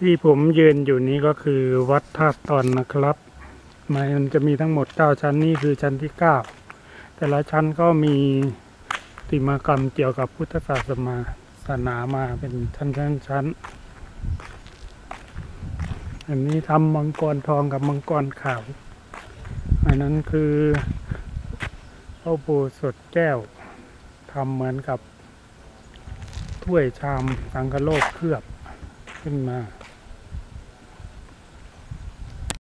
ที่ผมยืนอยู่นี้ก็คือวัดท่าตอนนะครับ มันจะมีทั้งหมด 9 ชั้นนี่คือชั้นที่ 9 แต่ละชั้นก็มีติมากรรมเกี่ยวกับพุทธศาสนาศาสนามาเป็นชั้นชั้นชั้นอันนี้ทำมังกรทองกับมังกรขาว อันนั้นคือพระอุโบสถแก้วทำเหมือนกับถ้วยชามสังกะโลกเคลือบ 真的吗？